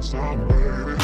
time, baby.